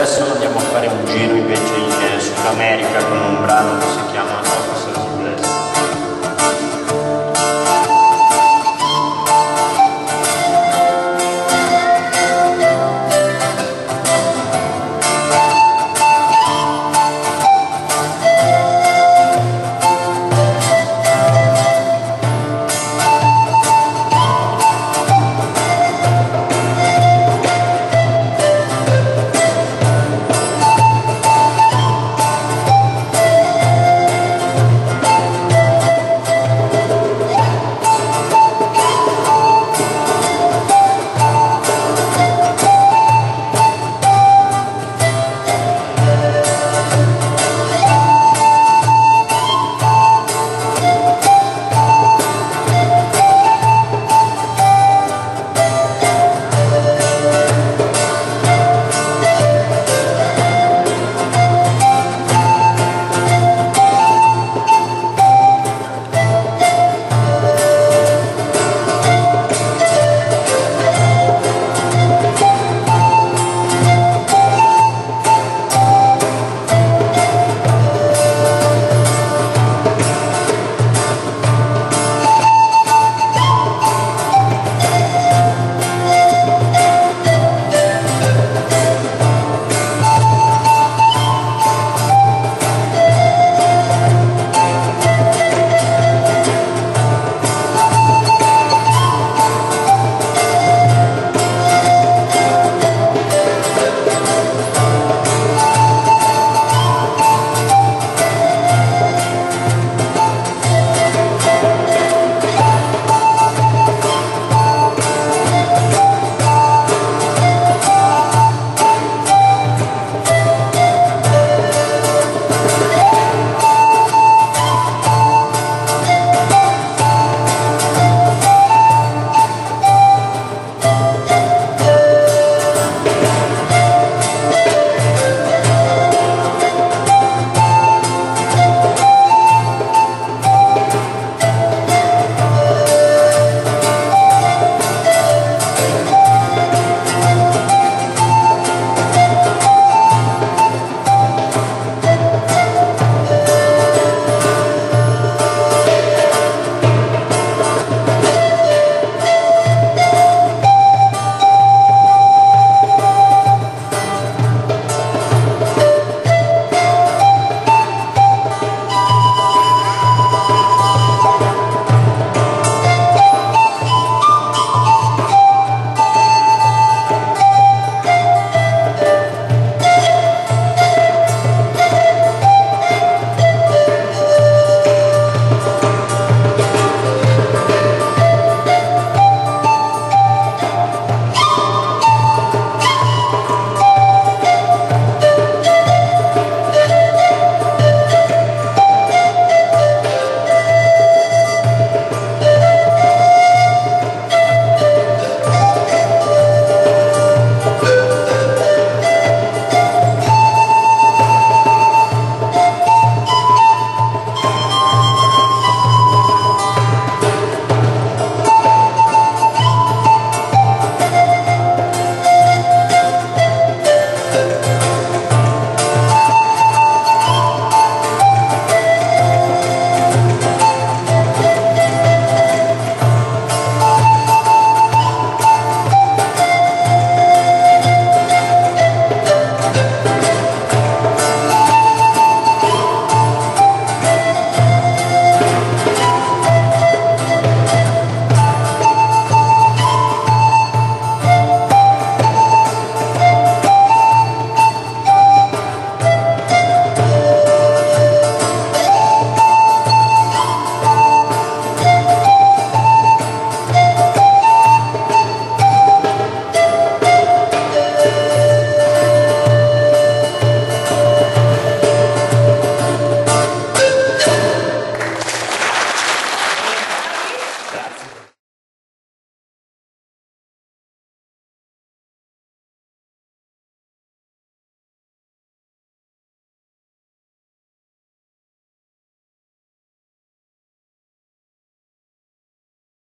Adesso andiamo a fare un giro invece in eh, Sud America con un brano che si chiama